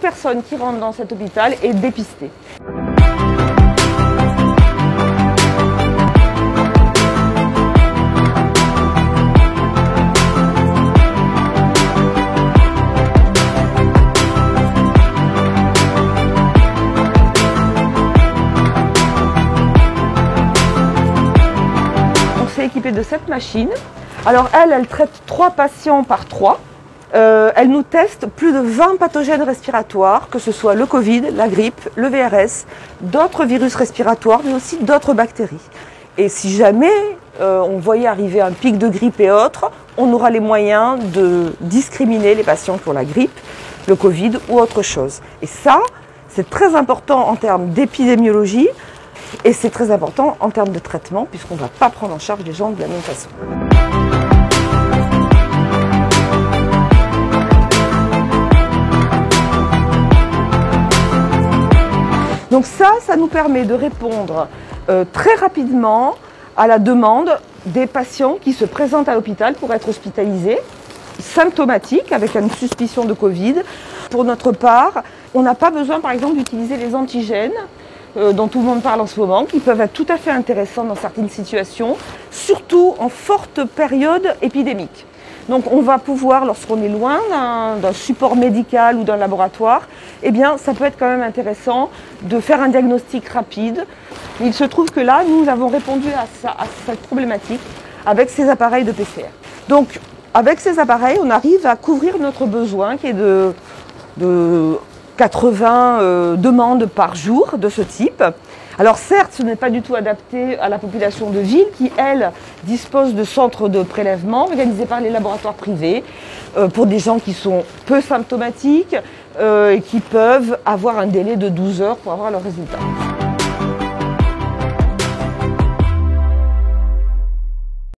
personne qui rentre dans cet hôpital est dépistée. On s'est équipé de cette machine. Alors elle, elle traite trois patients par trois. Euh, elle nous teste plus de 20 pathogènes respiratoires, que ce soit le Covid, la grippe, le VRS, d'autres virus respiratoires, mais aussi d'autres bactéries. Et si jamais euh, on voyait arriver un pic de grippe et autres, on aura les moyens de discriminer les patients pour la grippe, le Covid ou autre chose. Et ça, c'est très important en termes d'épidémiologie et c'est très important en termes de traitement puisqu'on ne va pas prendre en charge les gens de la même façon. Donc ça, ça nous permet de répondre euh, très rapidement à la demande des patients qui se présentent à l'hôpital pour être hospitalisés, symptomatiques, avec une suspicion de Covid. Pour notre part, on n'a pas besoin, par exemple, d'utiliser les antigènes euh, dont tout le monde parle en ce moment, qui peuvent être tout à fait intéressants dans certaines situations, surtout en forte période épidémique. Donc on va pouvoir, lorsqu'on est loin d'un support médical ou d'un laboratoire, eh bien ça peut être quand même intéressant de faire un diagnostic rapide. Il se trouve que là, nous avons répondu à, cette problématique avec ces appareils de PCR. Donc avec ces appareils, on arrive à couvrir notre besoin qui est de 80 euh, demandes par jour de ce type. Alors certes, ce n'est pas du tout adapté à la population de ville qui, elle, dispose de centres de prélèvement organisés par les laboratoires privés euh, pour des gens qui sont peu symptomatiques euh, et qui peuvent avoir un délai de 12 heures pour avoir leurs résultats.